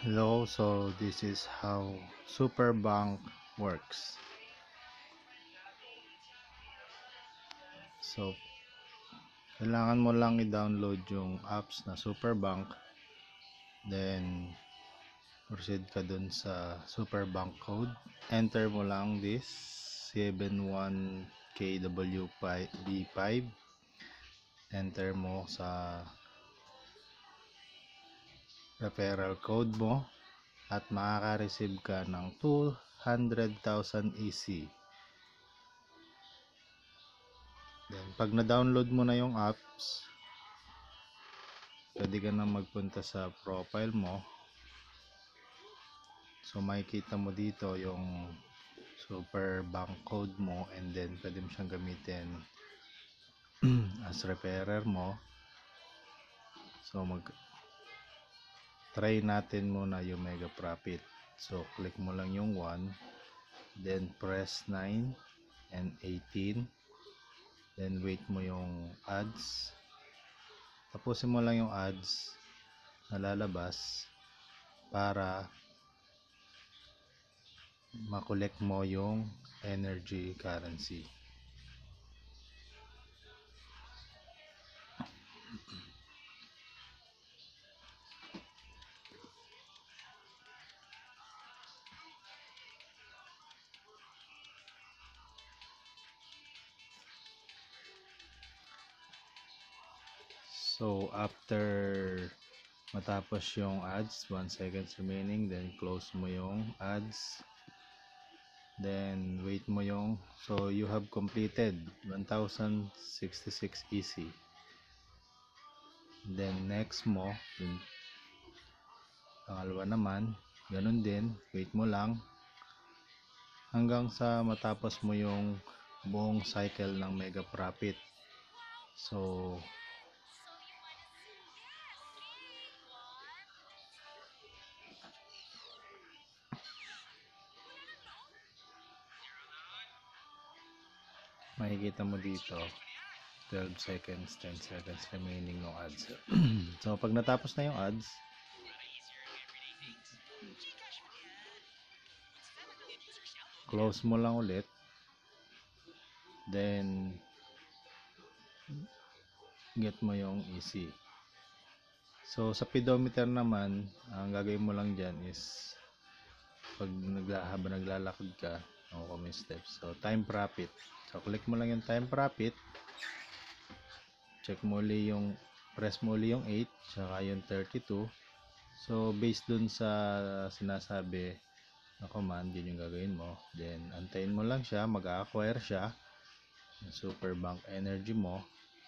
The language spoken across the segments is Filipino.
Hello, so this is how Superbank works. So, kailangan mo lang i-download yung apps na Superbank. Then, proceed ka dun sa Superbank code. Enter mo lang this 71KWB5. Enter mo sa referral code mo at makaka-receive ka ng 200,000 EC. Then, pag na-download mo na yung apps, pwede ka na magpunta sa profile mo. So, makikita mo dito yung super bank code mo and then pwede mo siyang gamitin as referrer mo. So, mag try natin muna yung mega profit. So click mo lang yung 1 then press 9 and 18 then wait mo yung ads. Tapusin mo lang yung ads na lalabas para makolek mo yung energy currency So, after matapos yung ads, 1 seconds remaining, then close mo yung ads. Then, wait mo yung, so you have completed 1066 easy. Then, next mo, yung pangalawa naman, ganun din, wait mo lang, hanggang sa matapos mo yung buong cycle ng mega profit. So, makikita mo dito 12 seconds 10 seconds remaining ng ads. So pag natapos na yung ads close mo lang ulit. Then get mo yung easy so sa pedometer naman ang gagawin mo lang dyan is pag nagla, naglalakad ka ako may steps so time profit So, click mo lang yung time profit. Check mo ulit yung, press mo ulit yung 8, tsaka yung 32. So, based dun sa sinasabi na command, yun yung gagawin mo. Then, antayin mo lang siya, mag-acquire siya. Yung super bank energy mo.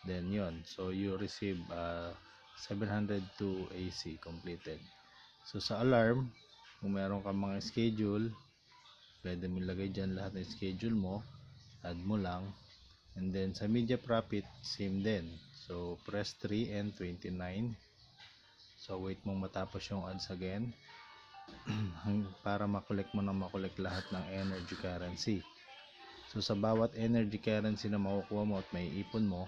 Then, yun. So, you receive uh, 702 AC completed. So, sa alarm, kung meron ka mga schedule, pwede mo ilagay dyan lahat ng schedule mo add mo lang. And then sa media profit same din. So press 3 and 29 so wait mong matapos yung ads again. Para makolek mo na makolek lahat ng energy currency. So sa bawat energy currency na makukuha mo at may ipon mo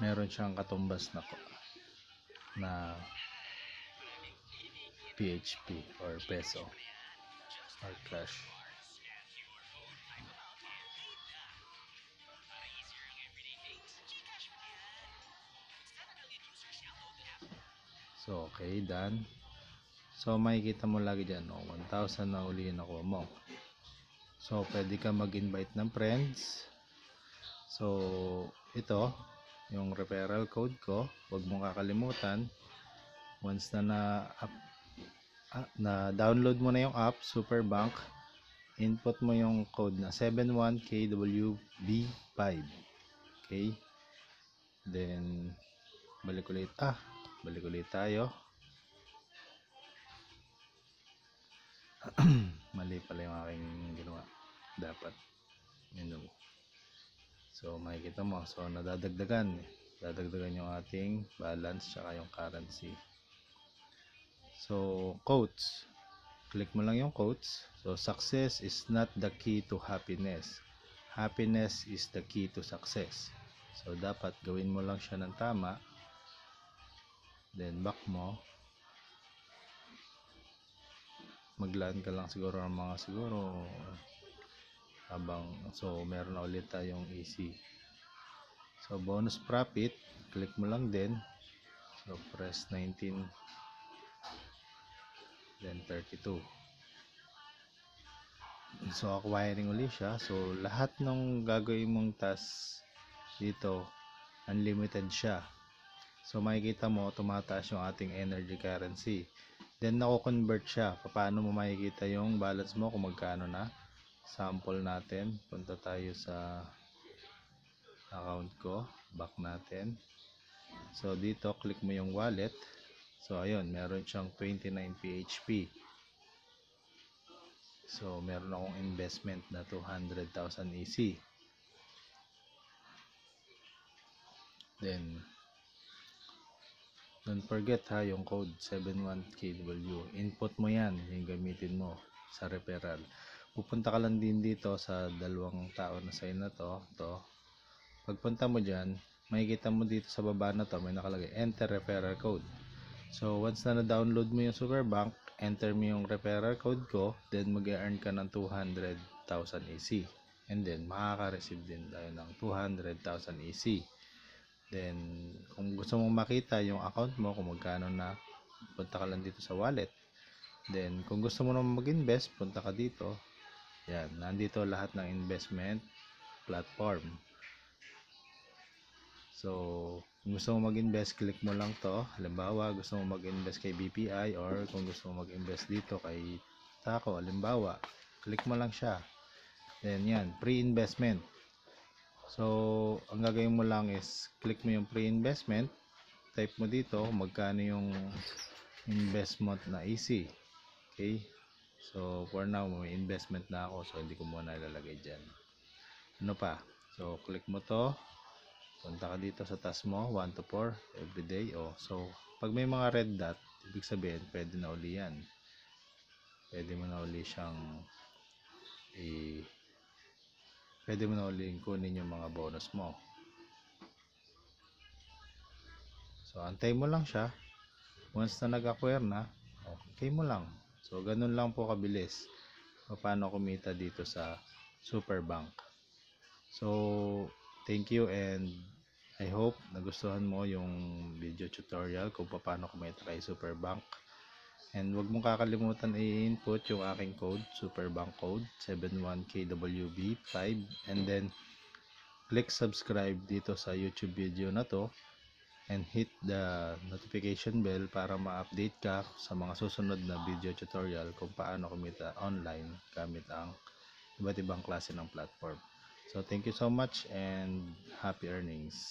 meron siyang katumbas na na PHP or peso or cash. So, okay, done. So, makikita mo lagi dyan, no? 1,000 na uli yung nakuha mo. So, pwede ka mag-invite ng friends. So, ito, yung referral code ko. Huwag mong kakalimutan. Once na na-up Ah, na download mo na yung app Superbank input mo yung code na 71KWB5 okay? Then balik ulit. Ah balik ulit tayo. Mali pala yung aking ginawa. Dapat yun so makikita mo so nadadagdagan dadagdagan yung ating balance tsaka yung currency So, quotes. Click mo lang yung quotes. So, success is not the key to happiness. Happiness is the key to success. So, dapat gawin mo lang siya ng tama then back mo maglaan ka lang siguro ng mga siguro habang so meron na ulit tayong easy so bonus profit click mo lang din. So press 19 then 32 so acquiring uli siya. So lahat ng gagawin mong task dito unlimited siya. So makikita mo tumataas yung ating energy currency. Then nako-convert siya. Paano mo makikita yung balance mo kung magkano na sample natin. Punta tayo sa account ko back natin. So dito click mo yung wallet. So ayun meron siyang 29 PHP so meron akong investment na 200,000 EC then don't forget ha yung code 71KW input mo yan yung gamitin mo sa referral pupunta ka lang din dito sa dalawang tao na sign na to to. Pagpunta mo dyan makikita mo dito sa baba na to may nakalagay enter referral code. So once na na-download mo yung Superbank enter mo yung referral code ko then mag-earn ka ng 200,000 EC and then makaka-receive din tayo ng 200,000 EC then kung gusto mong makita yung account mo kung magkano na punta ka lang dito sa wallet. Then kung gusto mo naman mag-invest punta ka dito yan, nandito lahat ng investment platform. So, kung gusto mo mag-invest, click mo lang to. Halimbawa, gusto mo mag-invest kay BPI or kung gusto mo mag-invest dito kay Taco, halimbawa, click mo lang siya. Then, yan, pre-investment. So, ang gagawin mo lang is click mo yung pre-investment, type mo dito magkano yung investment na easy. Okay? So, for now, may investment na ako. So, hindi ko muna ilalagay dyan. Ano pa? So, click mo to. Punta ka dito sa task mo. 1 to 4 every day. Oh, so, pag may mga red dot, ibig sabihin, pwede na uli yan. Pwede mo na uli siyang i pwede mo na uli kunin yung mga bonus mo. So, antay mo lang siya. Once na nag-acquire na, okay mo lang. So, ganun lang po kabilis paano kumita dito sa Superbank. So, thank you and I hope nagustuhan mo yung video tutorial kung paano kumita kay Superbank. And wag mong kakalimutan i-input yung aking code, Superbank code 71KWB5 and then click subscribe dito sa YouTube video na to and hit the notification bell para ma-update ka sa mga susunod na video tutorial kung paano kumita online gamit ang iba't ibang klase ng platform. So thank you so much and happy earnings.